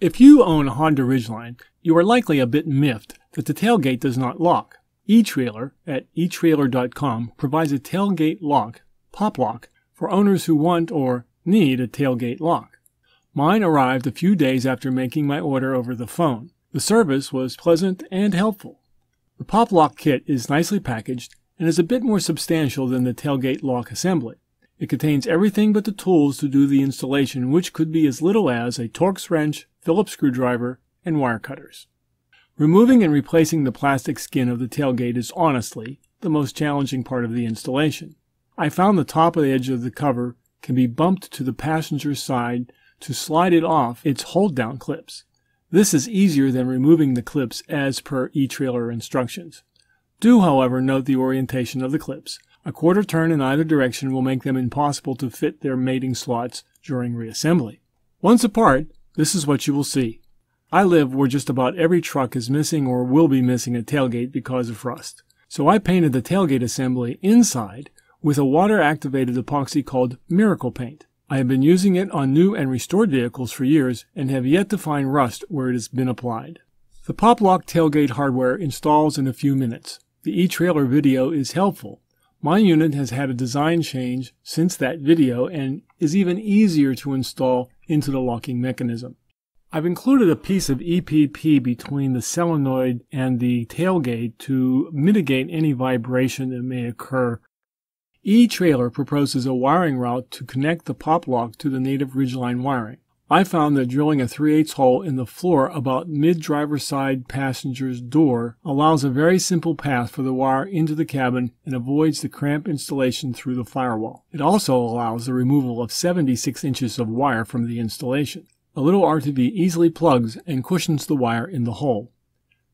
If you own a Honda Ridgeline, you are likely a bit miffed that the tailgate does not lock. eTrailer at eTrailer.com provides a tailgate lock, pop lock, for owners who want or need a tailgate lock. Mine arrived a few days after making my order over the phone. The service was pleasant and helpful. The pop lock kit is nicely packaged and is a bit more substantial than the tailgate lock assembly. It contains everything but the tools to do the installation, which could be as little as a Torx wrench, Phillips screwdriver, and wire cutters. Removing and replacing the plastic skin of the tailgate is honestly the most challenging part of the installation. I found the top of the edge of the cover can be bumped to the passenger side to slide it off its hold down clips. This is easier than removing the clips as per e-trailer instructions. Do, however, note the orientation of the clips. A quarter turn in either direction will make them impossible to fit their mating slots during reassembly. Once apart, this is what you will see. I live where just about every truck is missing or will be missing a tailgate because of rust. So I painted the tailgate assembly inside with a water activated epoxy called Miracle Paint. I have been using it on new and restored vehicles for years and have yet to find rust where it has been applied. The Pop-Lock tailgate hardware installs in a few minutes. The e-trailer video is helpful. My unit has had a design change since that video and is even easier to install into the locking mechanism. I've included a piece of EPP between the solenoid and the tailgate to mitigate any vibration that may occur E-Trailer proposes a wiring route to connect the pop lock to the native Ridgeline wiring. I found that drilling a 3 8 hole in the floor about mid driver side passenger's door allows a very simple path for the wire into the cabin and avoids the cramp installation through the firewall. It also allows the removal of 76 inches of wire from the installation. A little RTV easily plugs and cushions the wire in the hole.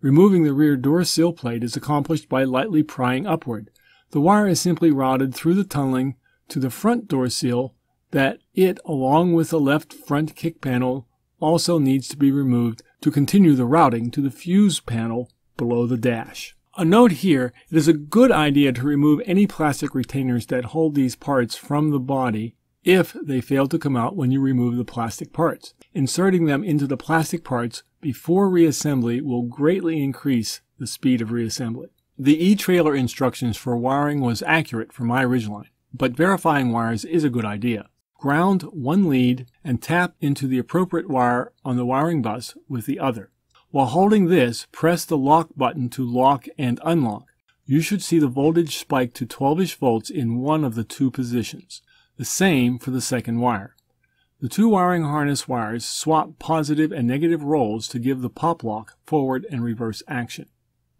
Removing the rear door sill plate is accomplished by lightly prying upward. The wire is simply routed through the tunneling to the front door seal that it, along with the left front kick panel, also needs to be removed to continue the routing to the fuse panel below the dash. A note here, it is a good idea to remove any plastic retainers that hold these parts from the body if they fail to come out when you remove the plastic parts. Inserting them into the plastic parts before reassembly will greatly increase the speed of reassembly. The e-trailer instructions for wiring was accurate for my Ridgeline, but verifying wires is a good idea. Ground one lead and tap into the appropriate wire on the wiring bus with the other. While holding this, press the lock button to lock and unlock. You should see the voltage spike to 12ish volts in one of the two positions. The same for the second wire. The two wiring harness wires swap positive and negative roles to give the pop lock forward and reverse action.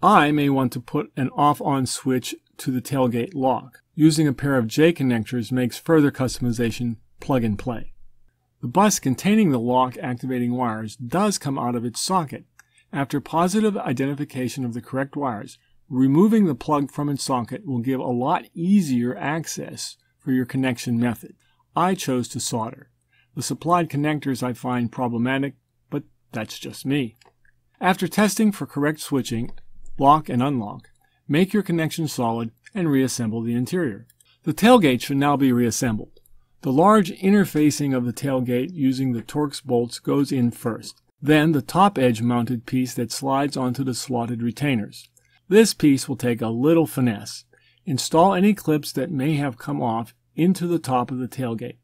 I may want to put an off-on switch to the tailgate lock. Using a pair of J connectors makes further customization plug and play. The bus containing the lock activating wires does come out of its socket. After positive identification of the correct wires, removing the plug from its socket will give a lot easier access for your connection method. I chose to solder. The supplied connectors I find problematic, but that's just me. After testing for correct switching, lock and unlock. Make your connection solid and reassemble the interior. The tailgate should now be reassembled. The large interfacing of the tailgate using the Torx bolts goes in first. Then the top edge mounted piece that slides onto the slotted retainers. This piece will take a little finesse. Install any clips that may have come off into the top of the tailgate.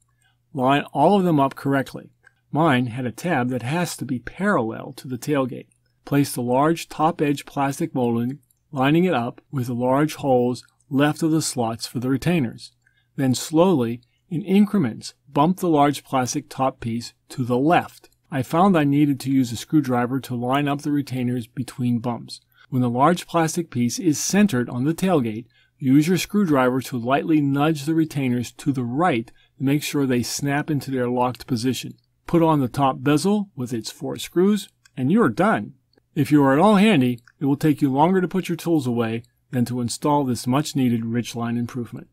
Line all of them up correctly. Mine had a tab that has to be parallel to the tailgate. Place the large top edge plastic molding, lining it up with the large holes left of the slots for the retainers. Then slowly, in increments, bump the large plastic top piece to the left. I found I needed to use a screwdriver to line up the retainers between bumps. When the large plastic piece is centered on the tailgate, use your screwdriver to lightly nudge the retainers to the right to make sure they snap into their locked position. Put on the top bezel with its four screws, and you're done. If you are at all handy, it will take you longer to put your tools away than to install this much needed Ridgeline improvement.